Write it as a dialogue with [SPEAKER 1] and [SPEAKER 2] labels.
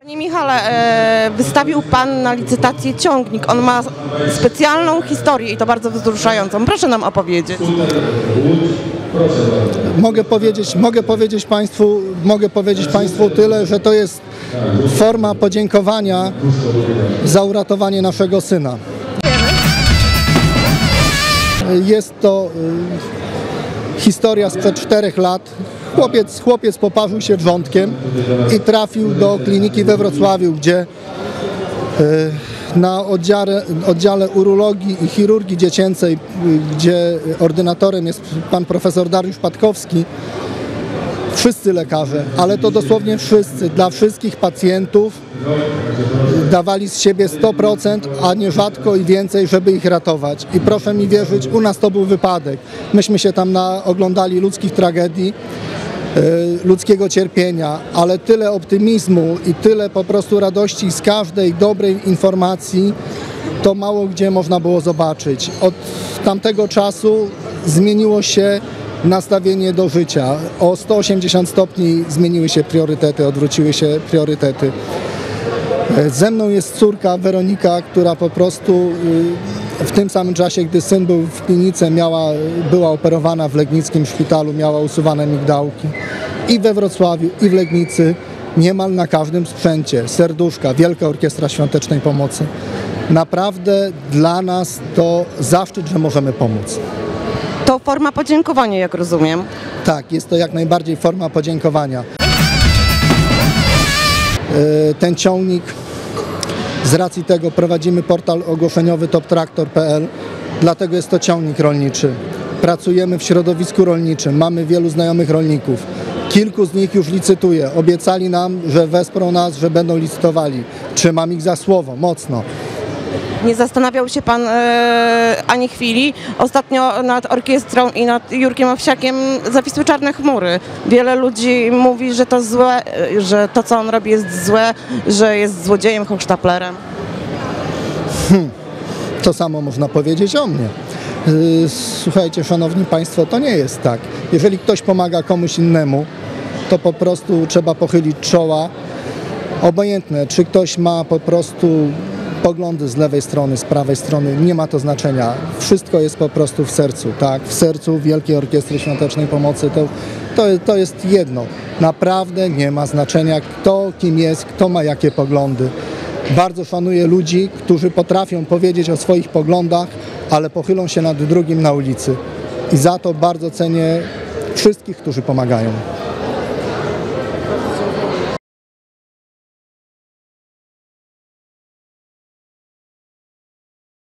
[SPEAKER 1] Panie Michale, e, wystawił Pan na licytację ciągnik. On ma specjalną historię i to bardzo wzruszającą. Proszę nam opowiedzieć.
[SPEAKER 2] Mogę powiedzieć, mogę powiedzieć Państwu, mogę powiedzieć Państwu tyle, że to jest forma podziękowania za uratowanie naszego syna. Jest to historia sprzed czterech lat. Chłopiec, chłopiec poparzył się wrzątkiem i trafił do kliniki we Wrocławiu, gdzie y, na oddziale, oddziale urologii i chirurgii dziecięcej, gdzie ordynatorem jest pan profesor Dariusz Patkowski, wszyscy lekarze, ale to dosłownie wszyscy, dla wszystkich pacjentów dawali z siebie 100%, a nierzadko i więcej, żeby ich ratować. I proszę mi wierzyć, u nas to był wypadek. Myśmy się tam na, oglądali ludzkich tragedii, e, ludzkiego cierpienia, ale tyle optymizmu i tyle po prostu radości z każdej dobrej informacji, to mało gdzie można było zobaczyć. Od tamtego czasu zmieniło się nastawienie do życia. O 180 stopni zmieniły się priorytety, odwróciły się priorytety. E, Ze mną jest córka Weronika, która po prostu y, w tym samym czasie, gdy syn był w klinice, miała, była operowana w Legnickim szpitalu, miała usuwane migdałki. I we Wrocławiu, i w Legnicy, niemal na każdym sprzęcie. Serduszka, Wielka Orkiestra Świątecznej Pomocy. Naprawdę dla nas to zaszczyt, że możemy pomóc.
[SPEAKER 1] To forma podziękowania, jak rozumiem.
[SPEAKER 2] Tak, jest to jak najbardziej forma podziękowania. E, Ten ciągnik, z racji tego prowadzimy portal ogłoszeniowy toptraktor.pl, dlatego jest to ciągnik rolniczy. Pracujemy w środowisku rolniczym, mamy wielu znajomych rolników. Kilku z nich już licytuje. Obiecali nam, że wesprą nas, że będą licytowali. Trzymam ich za słowo, mocno.
[SPEAKER 1] Nie zastanawiał się Pan e, ani chwili. Ostatnio nad orkiestrą i nad Jurkiem Owsiakiem zawisły czarne chmury. Wiele ludzi mówi, że to złe, e, że to co on robi jest złe, że jest złodziejem, hochsztaplerem.
[SPEAKER 2] To samo można powiedzieć o mnie. Yy, Słuchajcie, szanowni państwo, to nie jest tak. Jeżeli ktoś pomaga komuś innemu, to po prostu trzeba pochylić czoła. Obojętne, czy ktoś ma po prostu poglądy z lewej strony, z prawej strony, nie ma to znaczenia. Wszystko jest po prostu w sercu, tak? W sercu Wielkiej Orkiestry Świątecznej Pomocy to, to, to jest jedno. Naprawdę nie ma znaczenia, kto kim jest, kto ma jakie poglądy. Bardzo szanuję ludzi, którzy potrafią powiedzieć o swoich poglądach, ale pochylą się nad drugim na ulicy. I za to bardzo cenię wszystkich, którzy pomagają.